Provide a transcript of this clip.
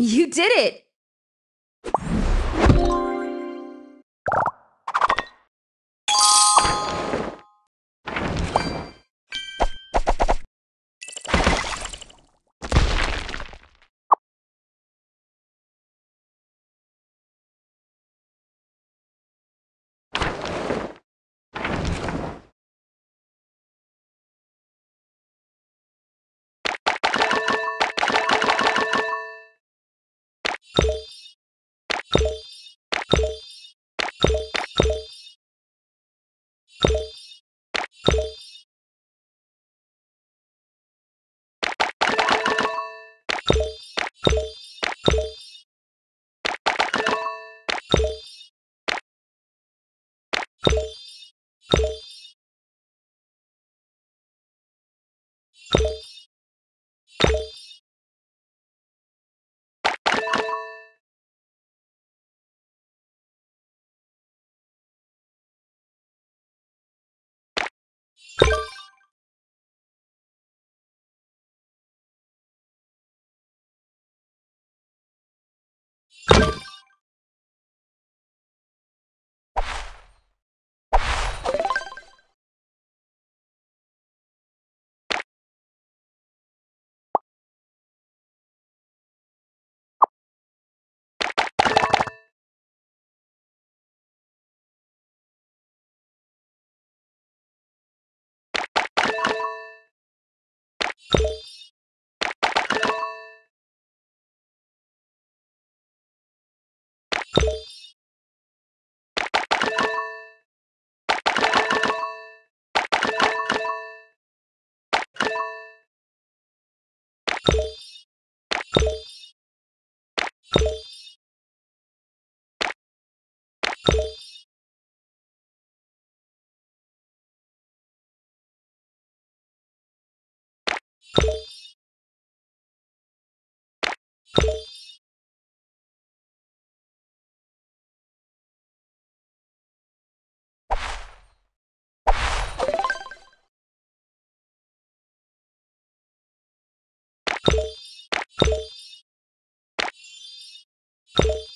You did it! You you